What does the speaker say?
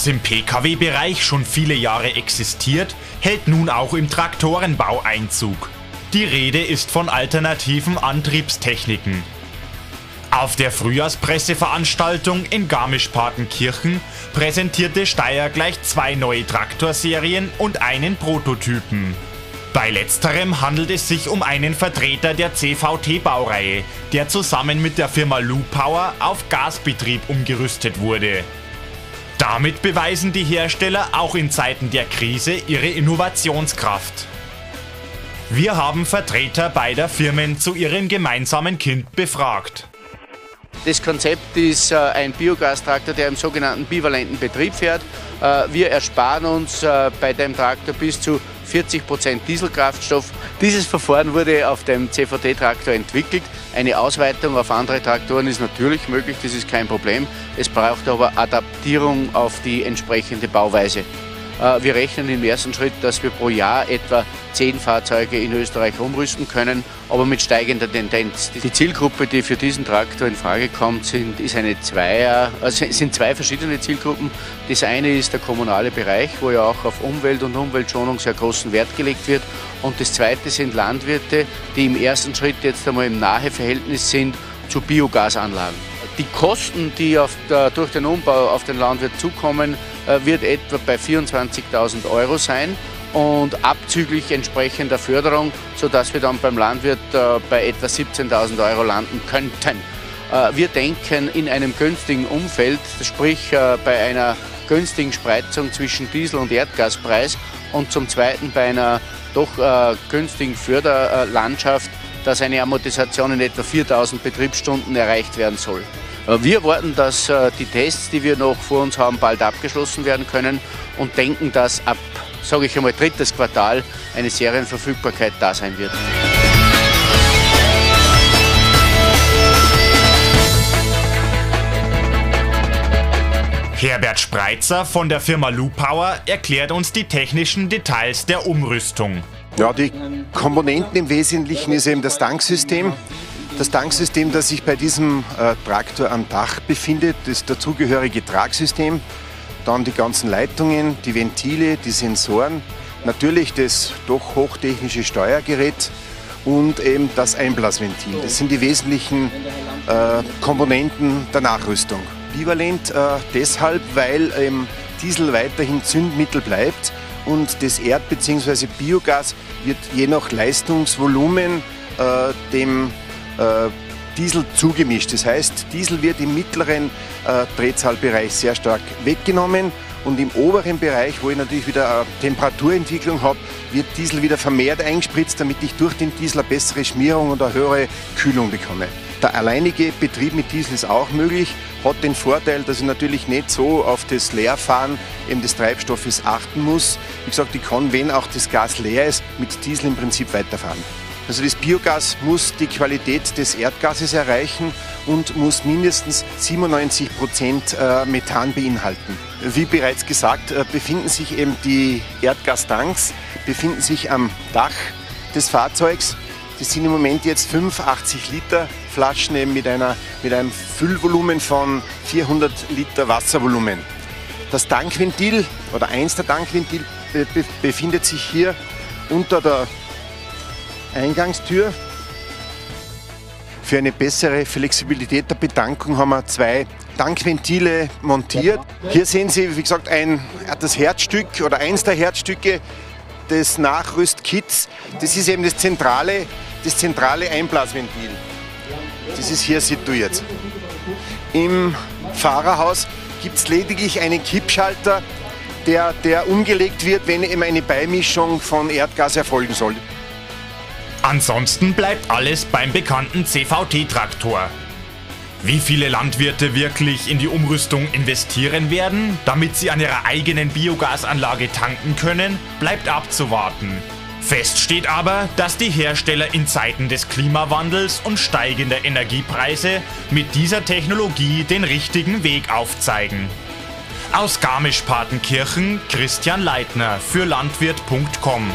Was im Pkw-Bereich schon viele Jahre existiert, hält nun auch im Traktorenbau Einzug. Die Rede ist von alternativen Antriebstechniken. Auf der Frühjahrspresseveranstaltung in Garmisch-Partenkirchen präsentierte Steyr gleich zwei neue Traktorserien und einen Prototypen. Bei letzterem handelt es sich um einen Vertreter der CVT-Baureihe, der zusammen mit der Firma Power auf Gasbetrieb umgerüstet wurde. Damit beweisen die Hersteller auch in Zeiten der Krise ihre Innovationskraft. Wir haben Vertreter beider Firmen zu ihrem gemeinsamen Kind befragt. Das Konzept ist äh, ein Biogastraktor, der im sogenannten bivalenten Betrieb fährt. Äh, wir ersparen uns äh, bei dem Traktor bis zu 40 Prozent Dieselkraftstoff. Dieses Verfahren wurde auf dem CVT-Traktor entwickelt. Eine Ausweitung auf andere Traktoren ist natürlich möglich, das ist kein Problem. Es braucht aber Adaptierung auf die entsprechende Bauweise. Äh, wir rechnen im ersten Schritt, dass wir pro Jahr etwa zehn Fahrzeuge in Österreich umrüsten können, aber mit steigender Tendenz. Die Zielgruppe, die für diesen Traktor in Frage kommt, sind, ist eine Zweier, also sind zwei verschiedene Zielgruppen. Das eine ist der kommunale Bereich, wo ja auch auf Umwelt und Umweltschonung sehr großen Wert gelegt wird. Und das zweite sind Landwirte, die im ersten Schritt jetzt einmal im nahe Verhältnis sind zu Biogasanlagen. Die Kosten, die der, durch den Umbau auf den Landwirt zukommen, wird etwa bei 24.000 Euro sein und abzüglich entsprechender Förderung, sodass wir dann beim Landwirt äh, bei etwa 17.000 Euro landen könnten. Äh, wir denken in einem günstigen Umfeld, sprich bei einer günstigen Spreizung zwischen Diesel- und Erdgaspreis und zum Zweiten bei einer doch günstigen Förderlandschaft, dass eine Amortisation in etwa 4000 Betriebsstunden erreicht werden soll. Äh, wir erwarten, dass äh, die Tests, die wir noch vor uns haben, bald abgeschlossen werden können und denken, dass ab, sage ich einmal, drittes Quartal eine Serienverfügbarkeit da sein wird. Herbert Spreitzer von der Firma Lupower erklärt uns die technischen Details der Umrüstung. Ja, die Komponenten im Wesentlichen ist eben das Tanksystem, das Tanksystem, das sich bei diesem äh, Traktor am Dach befindet, das dazugehörige Tragsystem, dann die ganzen Leitungen, die Ventile, die Sensoren, natürlich das doch hochtechnische Steuergerät und eben das Einblasventil. Das sind die wesentlichen äh, Komponenten der Nachrüstung. Bivalent äh, deshalb, weil ähm, Diesel weiterhin Zündmittel bleibt und das Erd- bzw. Biogas wird je nach Leistungsvolumen äh, dem Diesel zugemischt. Das heißt, Diesel wird im mittleren äh, Drehzahlbereich sehr stark weggenommen und im oberen Bereich, wo ich natürlich wieder eine Temperaturentwicklung habe, wird Diesel wieder vermehrt eingespritzt, damit ich durch den Diesel eine bessere Schmierung und eine höhere Kühlung bekomme. Der alleinige Betrieb mit Diesel ist auch möglich, hat den Vorteil, dass ich natürlich nicht so auf das Leerfahren eben des Treibstoffes achten muss. Wie gesagt, ich kann, wenn auch das Gas leer ist, mit Diesel im Prinzip weiterfahren. Also das Biogas muss die Qualität des Erdgases erreichen und muss mindestens 97 Prozent äh, Methan beinhalten. Wie bereits gesagt, äh, befinden sich eben die Erdgastanks befinden sich am Dach des Fahrzeugs. Das sind im Moment jetzt 85 Liter Flaschen eben mit, einer, mit einem Füllvolumen von 400 Liter Wasservolumen. Das Tankventil oder eins der Tankventil befindet sich hier unter der Eingangstür. Für eine bessere Flexibilität der Betankung haben wir zwei Tankventile montiert. Hier sehen Sie, wie gesagt, ein, das Herzstück oder eins der Herzstücke des Nachrüstkits. Das ist eben das zentrale, das zentrale Einblasventil. Das ist hier situiert. Im Fahrerhaus gibt es lediglich einen Kippschalter, der, der umgelegt wird, wenn eben eine Beimischung von Erdgas erfolgen soll. Ansonsten bleibt alles beim bekannten CVT-Traktor. Wie viele Landwirte wirklich in die Umrüstung investieren werden, damit sie an ihrer eigenen Biogasanlage tanken können, bleibt abzuwarten. Fest steht aber, dass die Hersteller in Zeiten des Klimawandels und steigender Energiepreise mit dieser Technologie den richtigen Weg aufzeigen. Aus Garmisch-Partenkirchen Christian Leitner für Landwirt.com